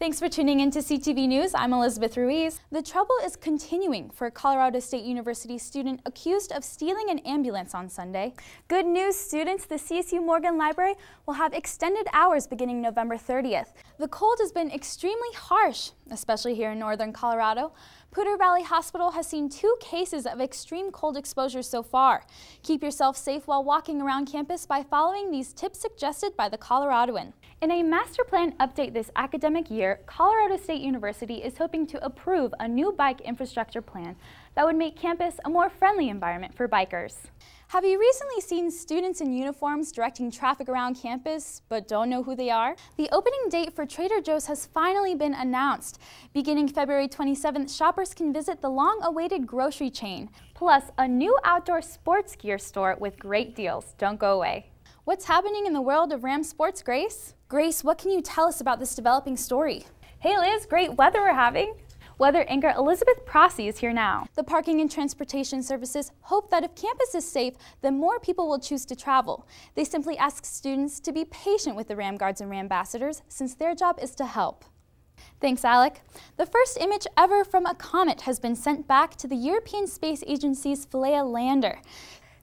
Thanks for tuning in to CTV News. I'm Elizabeth Ruiz. The trouble is continuing for a Colorado State University student accused of stealing an ambulance on Sunday. Good news, students, the CSU Morgan Library will have extended hours beginning November 30th. The cold has been extremely harsh, especially here in northern Colorado. Poudre Valley Hospital has seen two cases of extreme cold exposure so far. Keep yourself safe while walking around campus by following these tips suggested by the Coloradoan. In a master plan update this academic year, Colorado State University is hoping to approve a new bike infrastructure plan that would make campus a more friendly environment for bikers. Have you recently seen students in uniforms directing traffic around campus but don't know who they are? The opening date for Trader Joe's has finally been announced. Beginning February 27th, shoppers can visit the long-awaited grocery chain, plus a new outdoor sports gear store with great deals. Don't go away. What's happening in the world of Ram Sports, Grace? Grace, what can you tell us about this developing story? Hey Liz, great weather we're having. Weather anchor Elizabeth Prossi is here now. The parking and transportation services hope that if campus is safe, then more people will choose to travel. They simply ask students to be patient with the Ram Guards and Ram Ambassadors since their job is to help. Thanks, Alec. The first image ever from a comet has been sent back to the European Space Agency's Philae lander.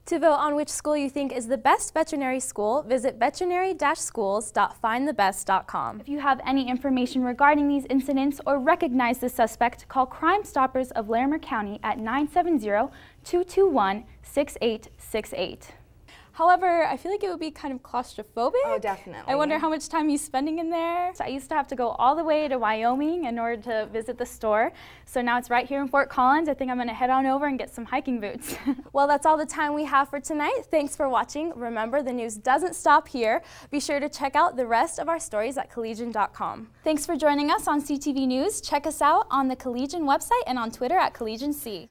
To vote on which school you think is the best veterinary school, visit veterinary-schools.findthebest.com. If you have any information regarding these incidents or recognize the suspect, call Crime Stoppers of Larimer County at 970-221-6868. However, I feel like it would be kind of claustrophobic. Oh, definitely. I wonder how much time he's spending in there. So I used to have to go all the way to Wyoming in order to visit the store. So now it's right here in Fort Collins. I think I'm going to head on over and get some hiking boots. well, that's all the time we have for tonight. Thanks for watching. Remember, the news doesn't stop here. Be sure to check out the rest of our stories at collegian.com. Thanks for joining us on CTV News. Check us out on the Collegian website and on Twitter at CollegianC.